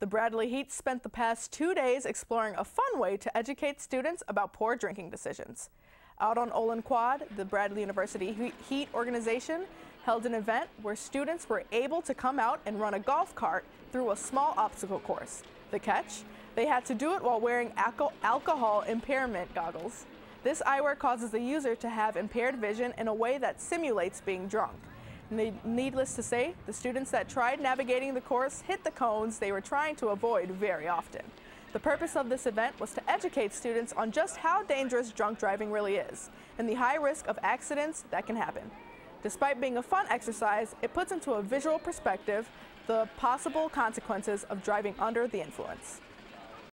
The Bradley Heat spent the past two days exploring a fun way to educate students about poor drinking decisions. Out on Olin Quad, the Bradley University Heat organization held an event where students were able to come out and run a golf cart through a small obstacle course. The catch? They had to do it while wearing alcohol impairment goggles. This eyewear causes the user to have impaired vision in a way that simulates being drunk. Needless to say, the students that tried navigating the course hit the cones they were trying to avoid very often. The purpose of this event was to educate students on just how dangerous drunk driving really is and the high risk of accidents that can happen. Despite being a fun exercise, it puts into a visual perspective the possible consequences of driving under the influence.